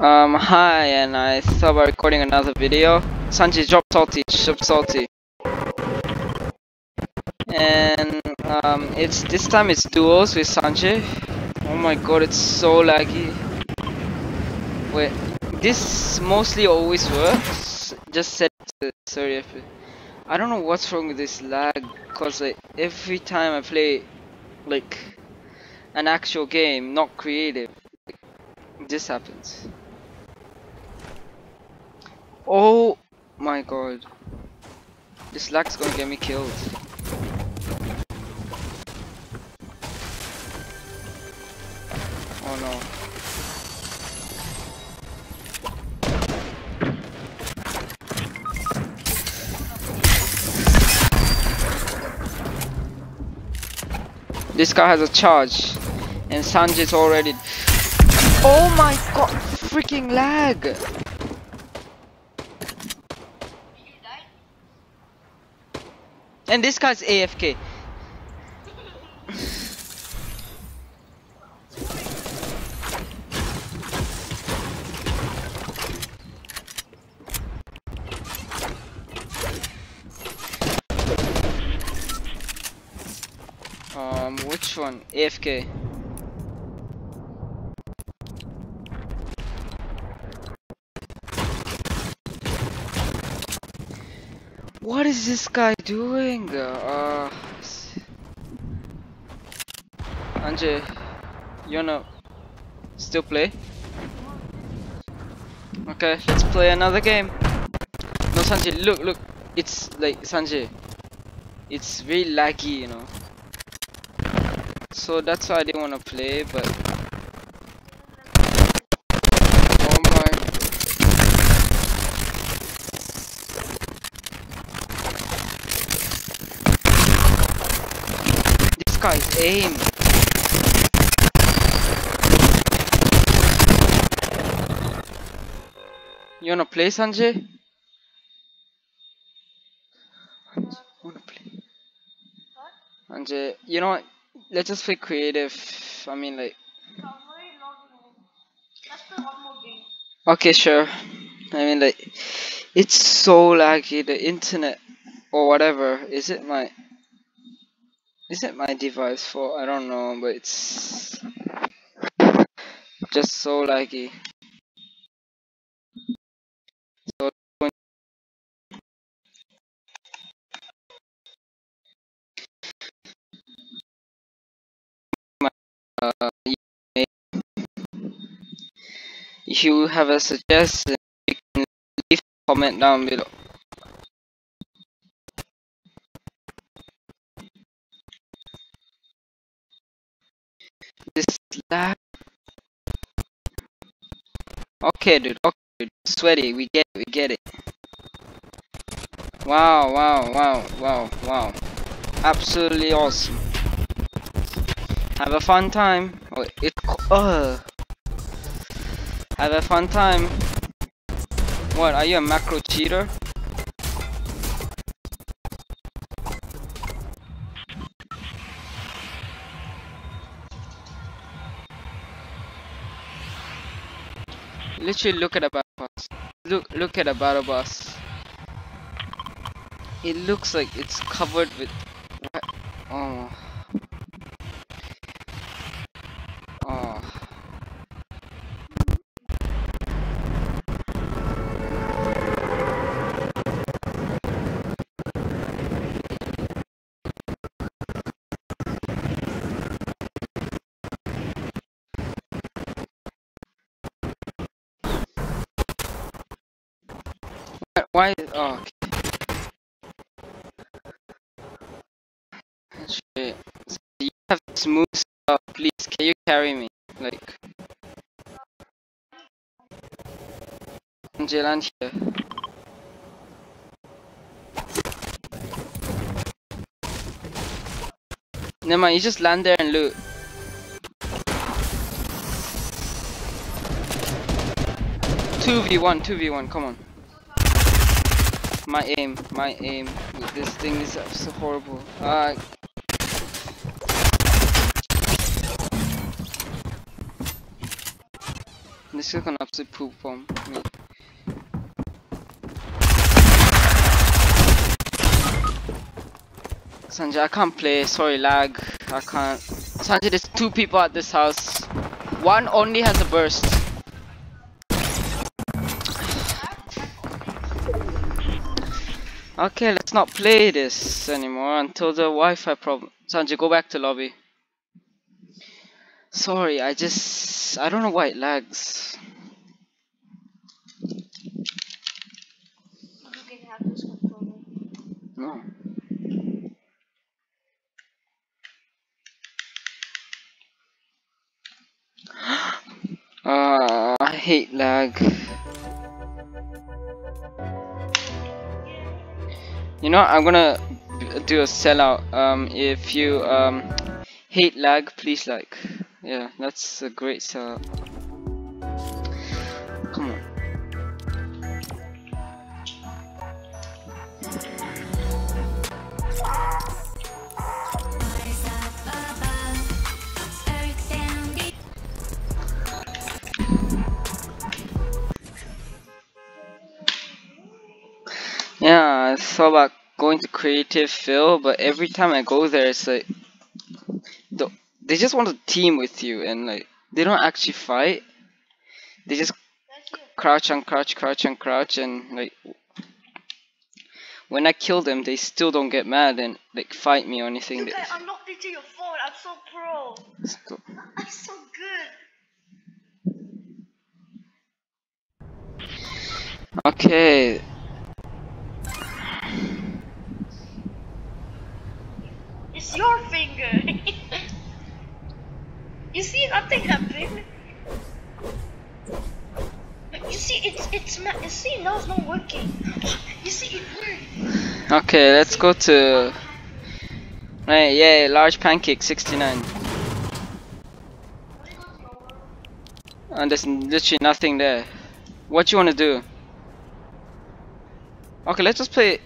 Um, hi, and I thought about recording another video. Sanji, drop salty, drop salty. And, um, it's, this time it's duos with Sanji. Oh my god, it's so laggy. Wait, this mostly always works. Just set to 30 FPS. I don't know what's wrong with this lag, cause like, every time I play, like, an actual game, not creative, this happens. Oh my god. This lag's gonna get me killed. Oh no. This guy has a charge and Sanjay's already Oh my god, freaking lag! And this guy's AFK. um, which one? AFK. What is this guy doing? Uh, Anjay, you wanna still play? Okay, let's play another game. No, Sanjay, look, look. It's like Sanjay. It's very laggy, you know. So that's why I didn't wanna play, but oh my. This guy's aim. You wanna play, Sanjay? Sanjay, wanna play? Sanjay, you know what? Let's just play creative. I mean, like. Okay, sure. I mean, like, it's so laggy. The internet or whatever. Is it my? Is it my device for? I don't know, but it's just so laggy. So uh, if you have a suggestion, you can leave a comment down below. This lag. Okay, dude. Okay, dude. Sweaty. We get it. We get it. Wow! Wow! Wow! Wow! Wow! Absolutely awesome. Have a fun time. Oh, it. Uh. Have a fun time. What? Are you a macro cheater? Literally, look at the battle bus. Look, look at the battle bus. It looks like it's covered with. What? Oh. Why-? Oh. Okay. Shit. So you have smooth stuff. Please, can you carry me? Like. Land here. Never mind, you just land there and loot. Two v one, two v one. Come on. My aim, my aim. This thing is so horrible. Uh, This is gonna absolute poop bomb me. Sanjay, I can't play. Sorry, lag. I can't. Sanjay, there's two people at this house. One only has a burst. Okay, let's not play this anymore until the Wi-Fi problem. Sanjay, go back to lobby. Sorry, I just I don't know why it lags. No. Uh, I hate lag. You know, I'm gonna do a sellout. Um, if you um hate lag, please like. Yeah, that's a great sellout. Thought about going to creative fill, but every time I go there, it's like the, they just want to team with you, and like they don't actually fight. They just crouch and crouch, crouch and crouch, and like when I kill them, they still don't get mad and like fight me or anything. Guys unlocked into your phone. I'm so pro. I'm so good. Okay, It's your finger. you see, nothing happened. You see, it's it's ma- you see now it's not working. You see, it worked. okay, let's go to. Right, yeah, large pancake, 69. And there's literally nothing there. What you wanna do? Okay, let's just play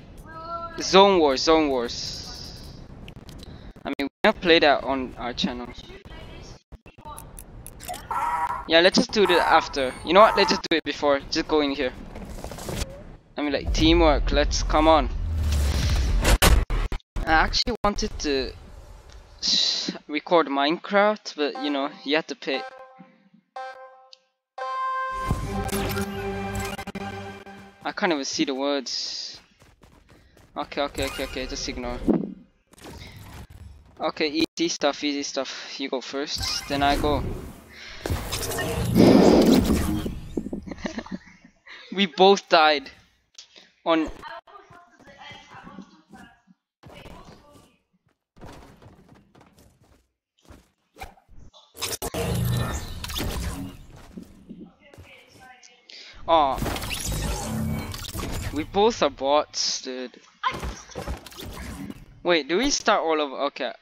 Zone Wars, Zone Wars. I mean, we have played that on our channel. Yeah, let's just do it after. You know what? Let's just do it before. Just go in here. I mean, like teamwork. Let's come on. I actually wanted to record Minecraft, but you know, you have to pay. I can't even see the words. Okay, okay, okay, okay, just ignore. Okay, easy stuff, easy stuff. You go first, then I go. we both died on Oh. We both are bots, dude. Wait, do we start all over? Okay,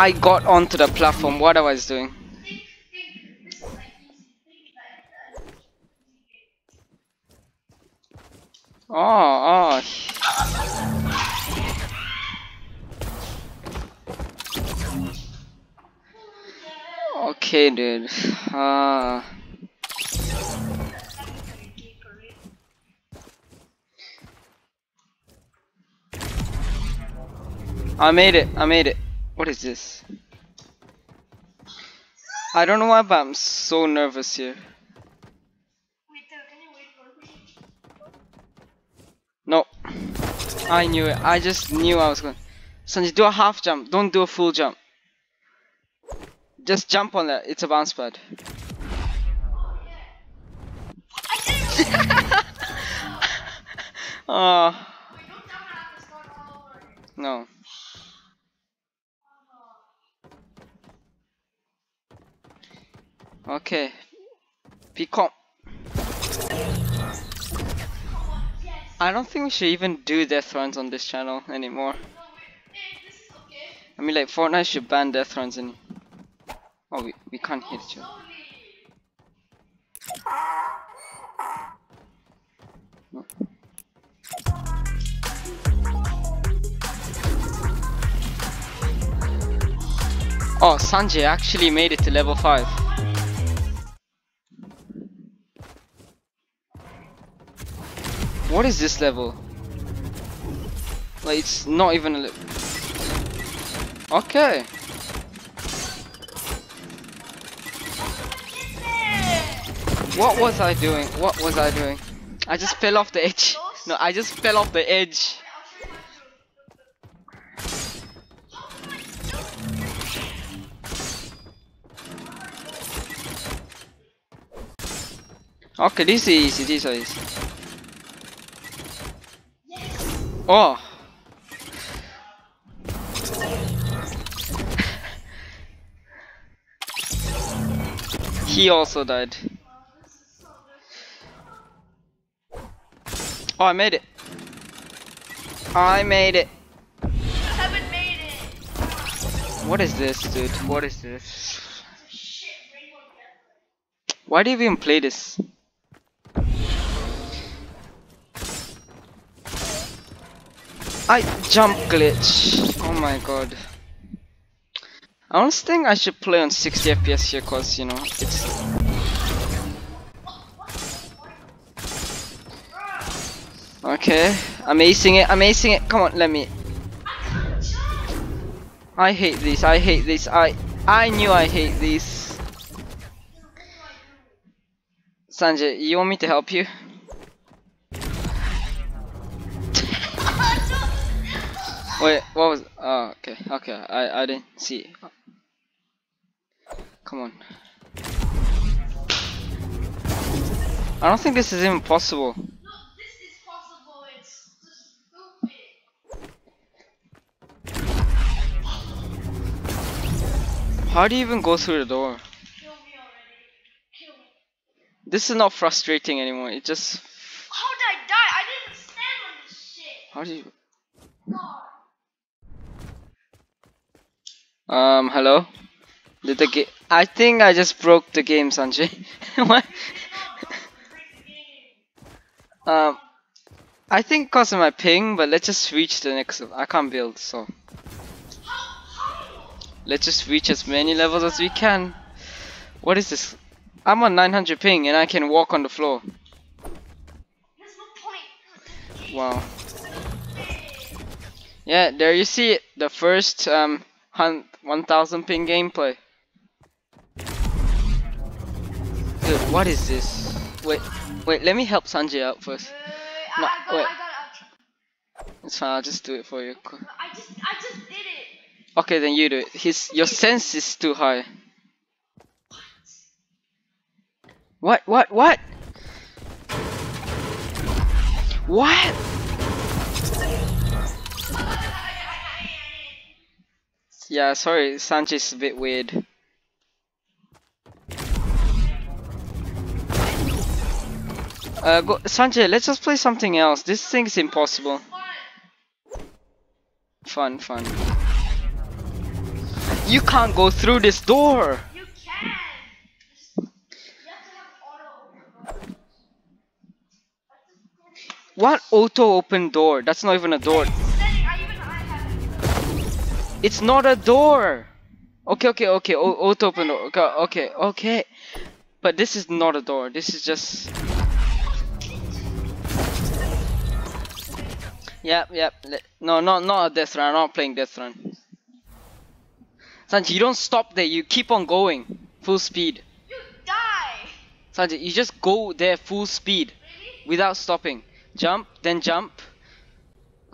I got onto the platform, what I was doing. Oh, oh. Okay, dude. Uh, I made it. I made it. What is this? I don't know why, but I'm so nervous here. No. I knew it. I just knew I was going. Sanji, do a half jump. Don't do a full jump. Just jump on that. It's a bounce pad. Oh. No. Okay. Calm. I don't think we should even do death runs on this channel anymore. I mean, like Fortnite should ban death runs and. Oh, we we can't hit each other. Oh, Sanjay actually made it to level 5. What is this level? Like, it's not even a level. Okay. What was I doing? What was I doing? I just fell off the edge. No, I just fell off the edge. Okay, this is easy, this is easy. Oh! he also died. Oh, I made it. I made it. haven't made it. What is this, dude? What is this? Why do you even play this? I jump glitch. Oh my god. I don't think I should play on 60 FPS here cause you know it's Okay, I'm acing it, I'm acing it, come on, let me I hate this, I hate this, I I knew I hate this Sanjay, you want me to help you? Wait, what was? Oh, okay, okay. I I didn't see. Come on. I don't think this is even possible. No, is possible. It's just stupid. How do you even go through the door? Kill me already. Kill me. This is not frustrating anymore. It just. How did I die? I didn't stand on this shit. How do you? God. Um, hello. Did the game? I think I just broke the game, Sanjay. what? Um, I think cause of my ping, but let's just reach the next. I can't build, so let's just reach as many levels as we can. What is this? I'm on 900 ping and I can walk on the floor. Wow. Yeah, there you see it. The first um hun 1000 ping gameplay. Dude, what is this? Wait, wait. Let me help Sanjay out first. Uh, No, I, I got, wait. I got it. It's fine. I'll just do it for you. I just, I just did it. Okay, then you do it. His your sense is too high. What? What? What? What? Yeah, sorry, Sanjay's a bit weird. Uh, go, Sanjay, let's just play something else. This thing is impossible. Fun. Fun. You can't go through this door. You can. You have to have auto. What auto open door? That's not even a door. It's not a door. Okay, okay, okay. O auto open door. Okay, okay, okay. But this is not a door. This is just. Yep, yep. No, no, not a death run. I'm not playing death run. Sanji, you don't stop there. You keep on going, full speed. You die. Sanji, you just go there full speed Really? without stopping. Jump, then jump.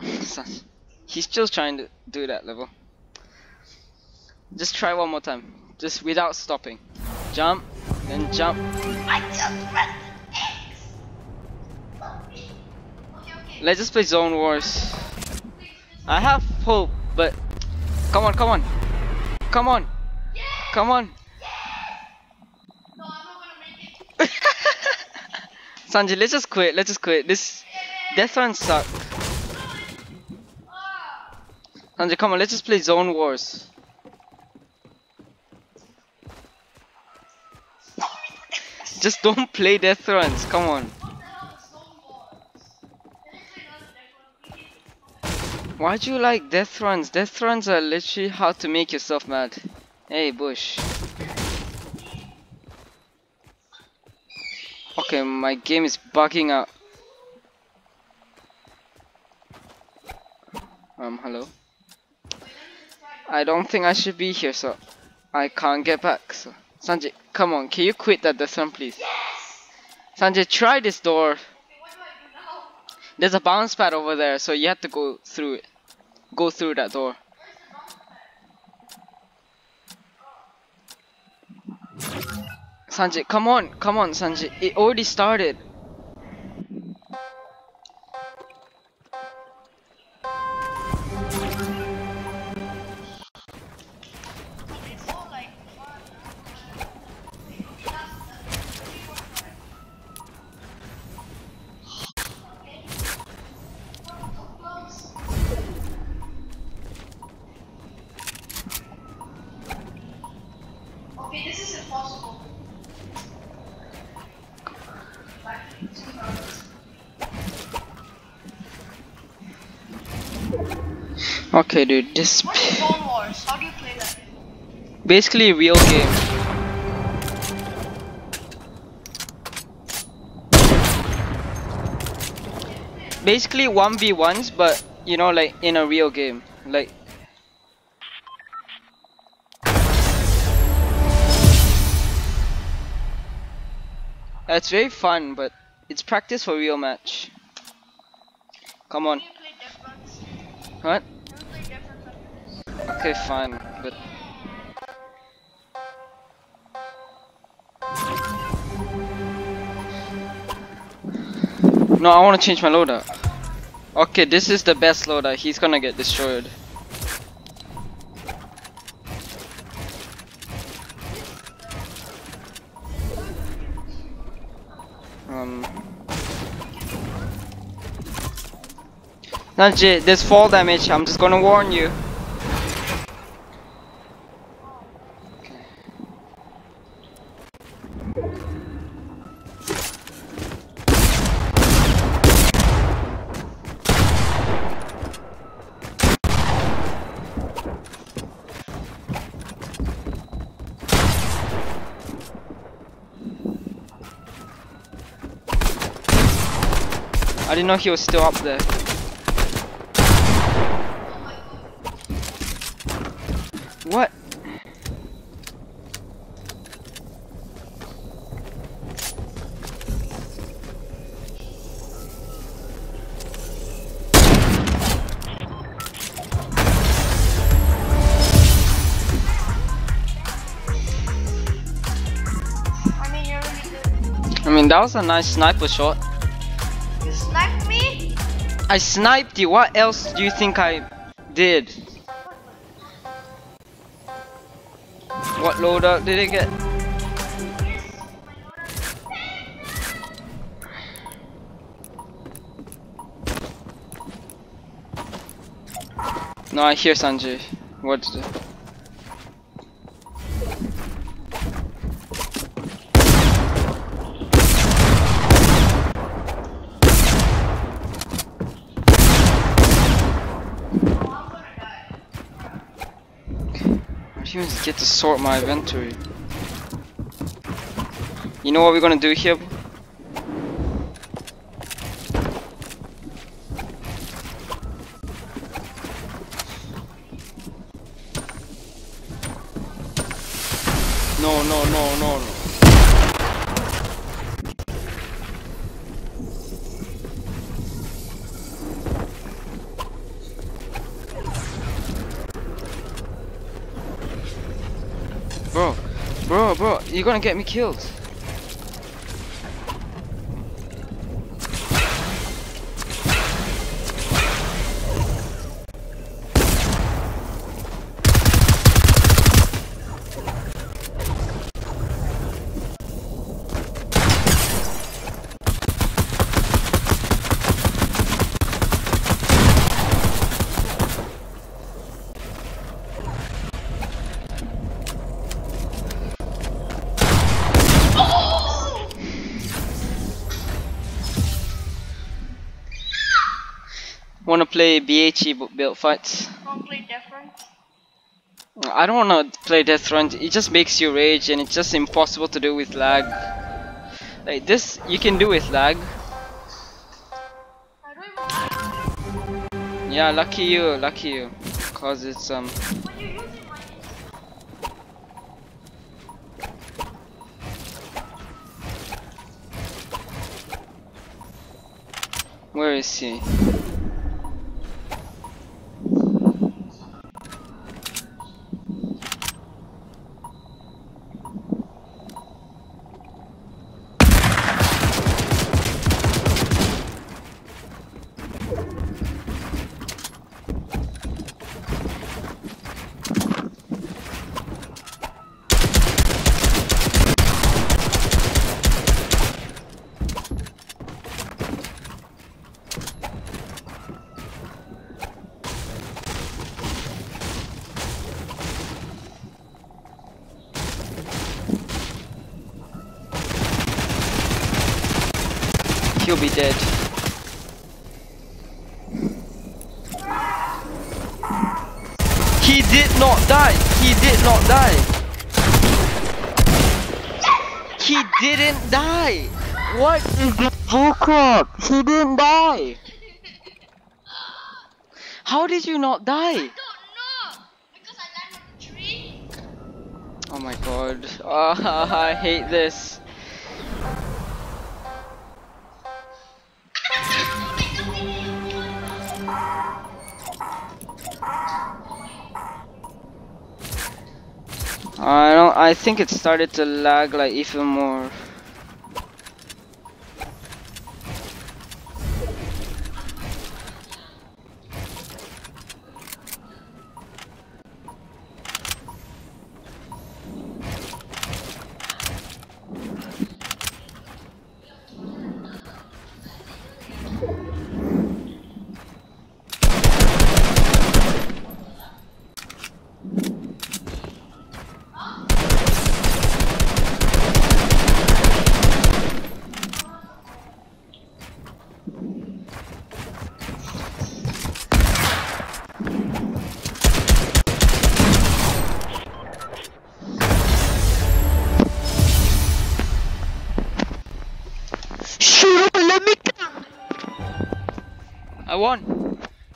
Sanjay, He's still trying to do that level. Just try one more time. Just without stopping. Jump, then jump. I just pressed X. Okay, okay. Let's just play Zone Wars. I have hope, but come on, come on, come on, Yeah. come on. No, I'm not gonna make it. Sanjay, let's just quit. Let's just quit. This death run suck. Ah. Sanjay, come on. Let's just play Zone Wars. Just don't play death runs. Come on. One? Why'd you like death runs? Death runs are literally how to make yourself mad. Hey, Bush. Okay, my game is bugging out. Um, hello? I don't think I should be here, so I can't get back. So, Sanjay, come on, can you quit that one, please? Sanjay, try this door. There's a bounce pad over there, so you have to go through it. Go through that door. Sanjay, come on, come on, Sanjay. It already started. Okay, dude, this What is Zone Wars? How do you play that? basically real game. Basically 1v1s, but you know, like in a real game. Like It's very fun, but it's practice for real match. Come on. Can you play different? What? Okay, fine, but No, I want to change my loadout. Okay, this is the best loadout. He's gonna get destroyed. Um. Najee, there's fall damage. I'm just gonna warn you. Didn't know he was still up there. What? I mean, that was a nice sniper shot. I sniped you. What else do you think I did? What loadout did I get? No, I hear Sanjay. What's the... even get to sort my inventory. You know what we're gonna do here? No, no, no, no, no. Bro, bro, bro, you're gonna get me killed. Wanna play BHE bu- build fights? Don't play different. I don't wanna play Death Run, it just makes you rage and it's just impossible to do with lag. Like this, you can do with lag. I don't even Yeah, lucky you, lucky you. Cause it's um But you're using my where is he? He'll be dead. He did not die. He did not die. He didn't die. What is this bullcrap? He didn't die. How did you not die? don't know because I landed on the tree. Oh my god. Ah, I hate this. I don't. I think it started to lag like even more.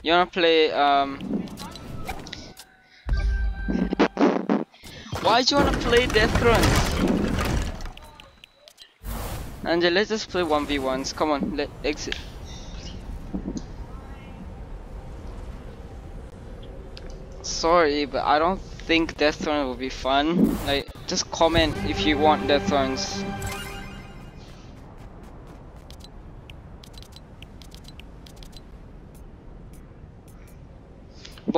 You wanna play um? Why do you wanna play Death Runs? Angel, let's just play 1v1s. Come on, let exit. Sorry, but I don't think Death Run will be fun. Like, just comment if you want Death Runs.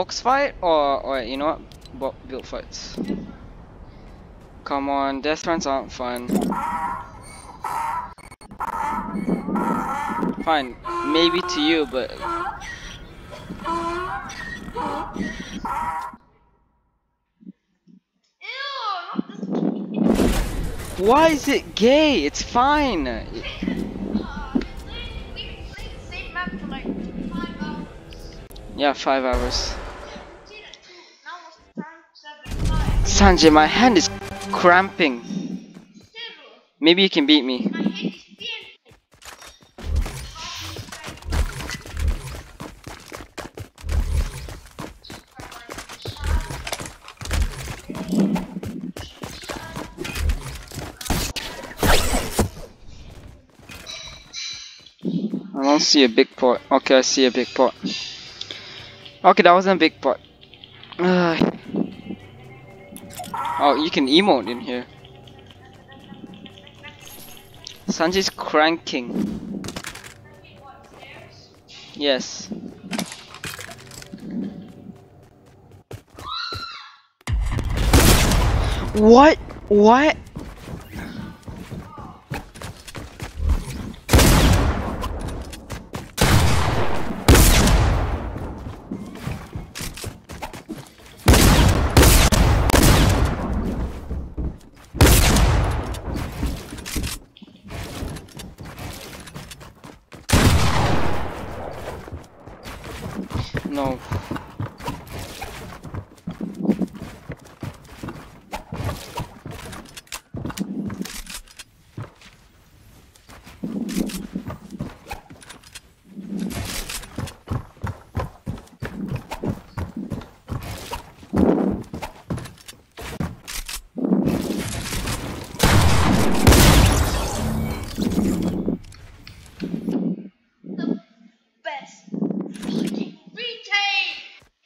Box fight or, or you know what? Build fights. Come on, death runs aren't fun. Fine, maybe to you, but Ew, not this. why is it gay? It's fine. yeah, five played, Sanjay, my hand is cramping. Maybe you can beat me. I don't see a big pot. Okay, I see a big pot. Okay, that wasn't a big pot. Ugh. Oh, you can emote in here. Sanjay's cranking. Yes. What? What? No.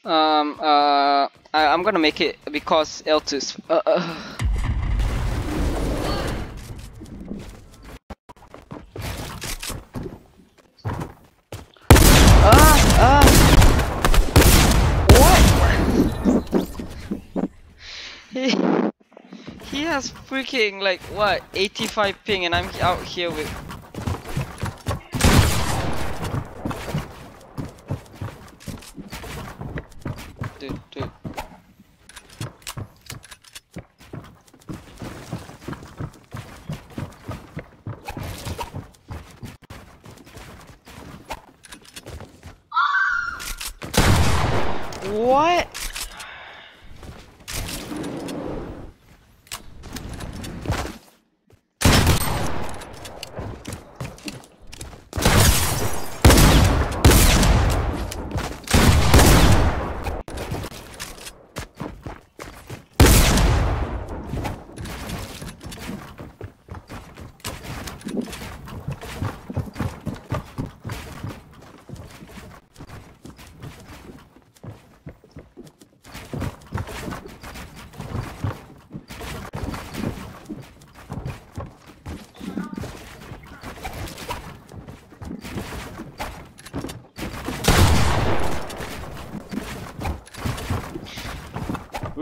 Um, uh, I, I'm gonna make it because L2's. Uh, uh. Ah, ah. Freaking like what 85 ping and I'm out here with dude, dude. What?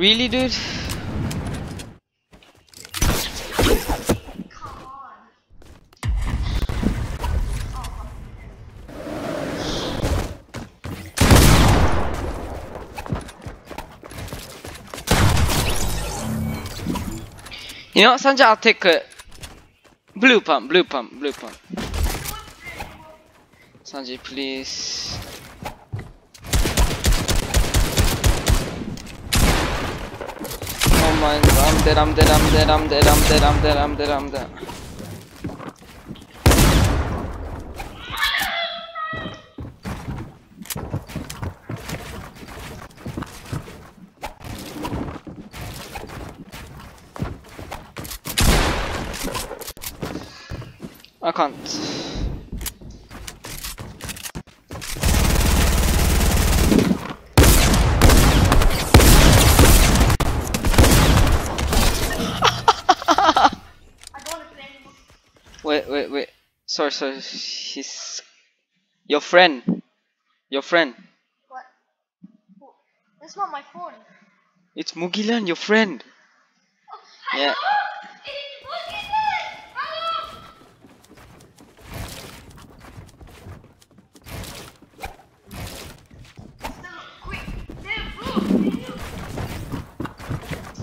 Really, dude? You know, Sanjay, I'll take a blue pump, blue pump, blue pump. Sanjay, please. mines. I'm dead, I'm dead, I'm dead, I'm dead, I'm dead, I'm dead, I'm dead, I'm dead. I can't. Sorry, sorry. He's your friend. Your friend. What? That's not my phone. It's Mugilan, your friend. Oh, Yeah. It's Mugilan! Hello! Still, quick! There, bro! There you-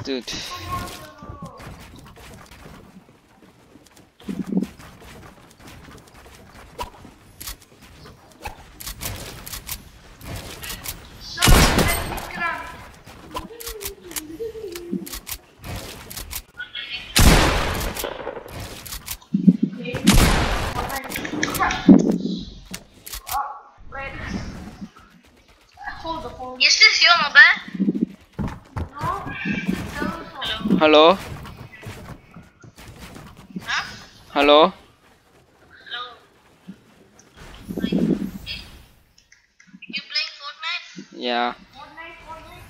Dude. Come on, bro. Shut up, let me grab. Hold the phone. Is this your mobile? No. Hello. Huh? Hello? Hello. You playing Fortnite? Yeah. Fortnite, Fortnite.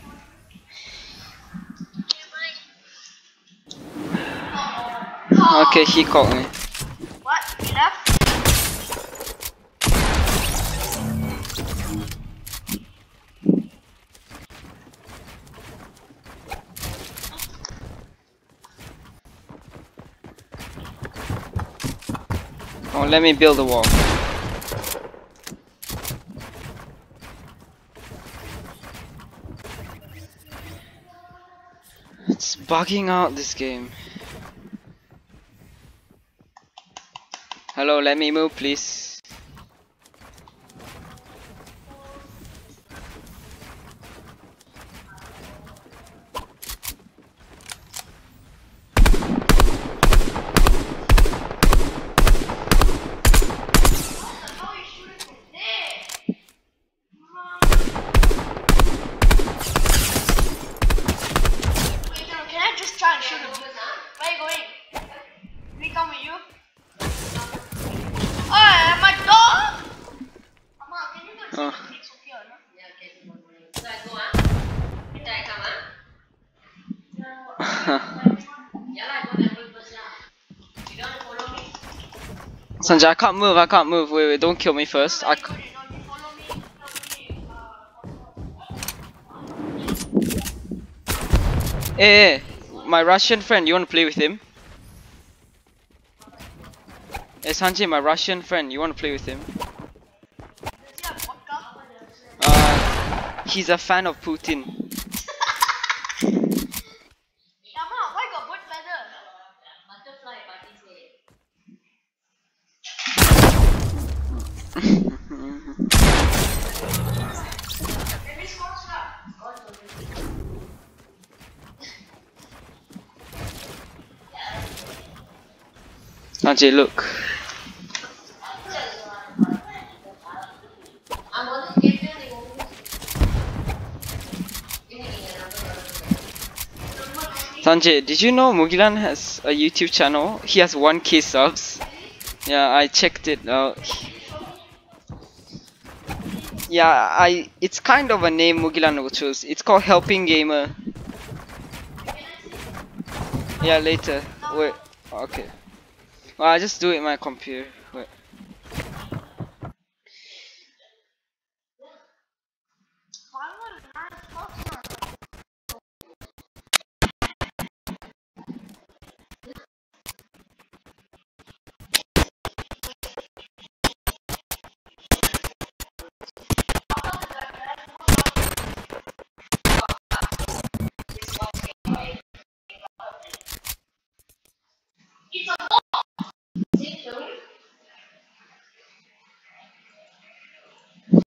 Fortnite. Okay, he called me. Oh, let me build a wall. It's bugging out this game. Hello, let me move, please. How you shooting from there? Wait, no, can I just try and shoot him? Where are you going? Me come with you? Oh, am I Sanjay, I can't move, I can't move. Wait, wait, don't kill me first. I c- Hey, hey, my Russian friend, you wanna play with him? Hey Sanjay, my Russian friend, you wanna play with him? Uh, he's a fan of Putin. Sanjay, look. Sanjay, did you know Mugilan has a YouTube channel? He has 1k subs. Yeah, I checked it out. Yeah, I it's kind of a name Mugilan will choose. It's called Helping Gamer. Yeah, later. Wait. Okay. Well, I just do it in my computer.